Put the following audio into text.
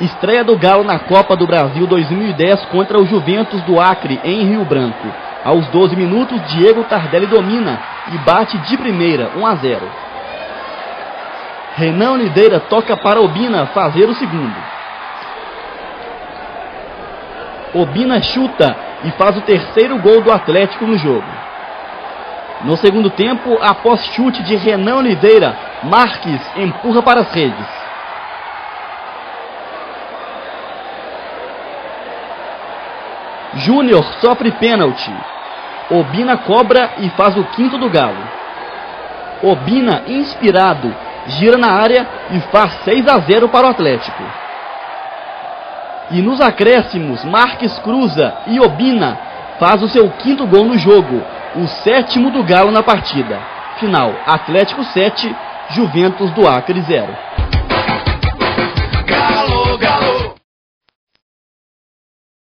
Estreia do Galo na Copa do Brasil 2010 contra o Juventus do Acre, em Rio Branco. Aos 12 minutos, Diego Tardelli domina e bate de primeira, 1 a 0. Renan Oliveira toca para Obina fazer o segundo. Obina chuta e faz o terceiro gol do Atlético no jogo. No segundo tempo, após chute de Renan Oliveira, Marques empurra para as redes. Júnior sofre pênalti. Obina cobra e faz o quinto do Galo. Obina, inspirado, gira na área e faz 6 a 0 para o Atlético. E nos acréscimos, Marques cruza e Obina faz o seu quinto gol no jogo, o sétimo do Galo na partida. Final: Atlético 7, Juventus do Acre 0.